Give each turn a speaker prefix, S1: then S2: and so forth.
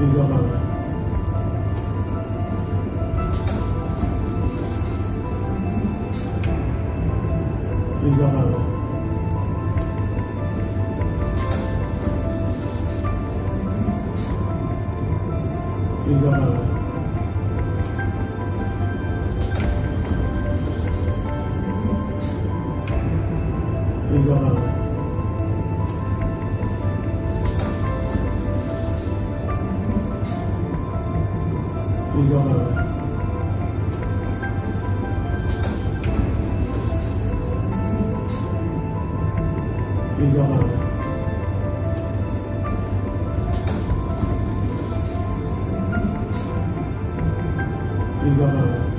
S1: 你叫诚。李你叫李嘉你叫嘉诚。李嘉恒，李嘉恒，李嘉恒。